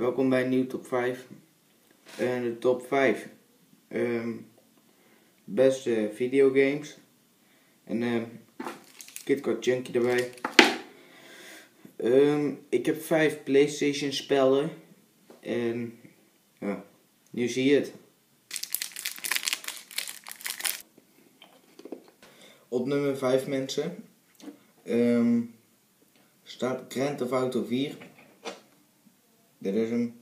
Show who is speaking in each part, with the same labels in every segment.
Speaker 1: bij een nieuwe top 5. En de top 5 ehm, beste videogames. En um, KitKat Junkie erbij. Um, ik heb 5 PlayStation spellen. En ja, nu zie je het. Op nummer 5 mensen um, staat Grand of Auto 4. Dit is hem.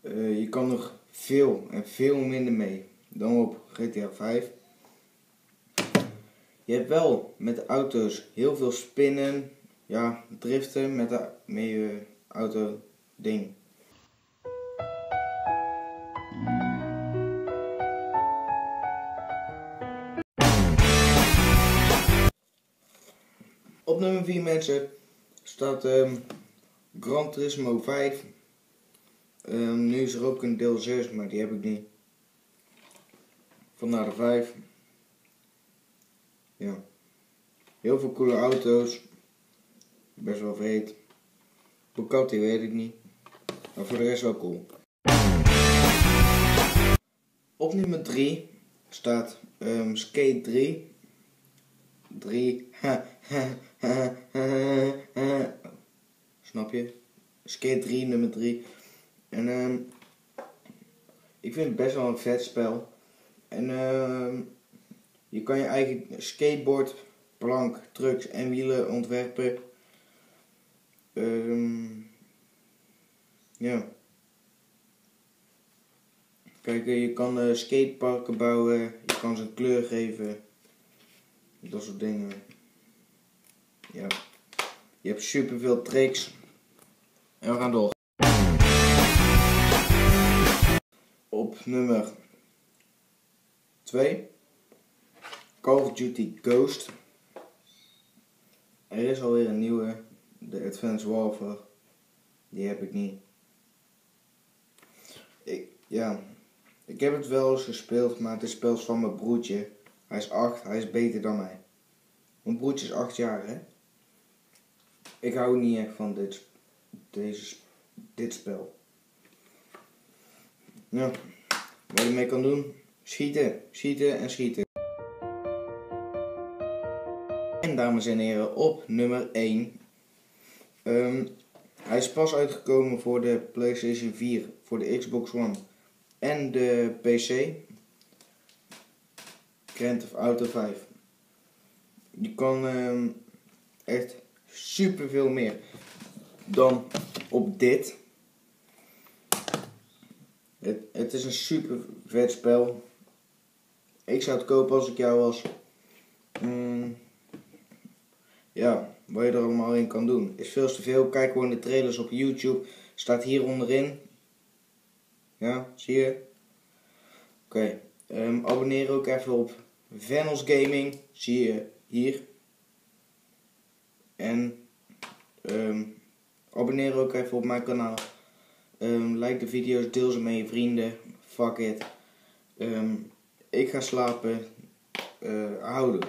Speaker 1: Uh, je kan nog veel en veel minder mee dan op GTA 5. Je hebt wel met de auto's heel veel spinnen, ja, driften met, de, met je auto ding. Op nummer 4 mensen staat um, Gran Turismo 5. Um, nu is er ook een deel 6, maar die heb ik niet. Vandaar de 5. Ja. Heel veel coole auto's. Best wel vreed. Die weet ik niet. Maar voor de rest wel cool. Op nummer 3 staat um, Skate 3. 3. Skate 3, nummer 3. En um, ik vind het best wel een vet spel. En uh, je kan je eigen skateboard, plank, trucks en wielen ontwerpen. Um, ja. Kijk, eh, je kan uh, skateparken bouwen, je kan ze een kleur geven. Dat soort dingen. Ja. Je hebt superveel tricks. En we gaan door. Op nummer 2. Call of Duty Ghost. Er is alweer een nieuwe. De Advanced Warfare. Die heb ik niet. Ik, ja. Ik heb het wel eens gespeeld, maar het is spel van mijn broertje. Hij is 8, hij is beter dan mij. Mijn broertje is 8 jaar, hè. Ik hou niet echt van dit, deze, dit spel. Ja, wat je mee kan doen, schieten, schieten en schieten. En dames en heren, op nummer 1. Um, ehm, hij is pas uitgekomen voor de PlayStation 4, voor de Xbox One en de PC. Grand of Auto 5. Je kan um, echt super veel meer dan op dit. Het, het is een super vet spel. Ik zou het kopen als ik jou was. Mm, ja, wat je er allemaal in kan doen. Is veel te veel. Kijk gewoon de trailers op YouTube. Staat hier onderin. Ja, zie je? Oké. Um, abonneer ook even op Venos Gaming. Zie je hier. En um, abonneer ook even op mijn kanaal. Um, like de video's, deel ze met je vrienden. Fuck it. Um, ik ga slapen. Uh, houden.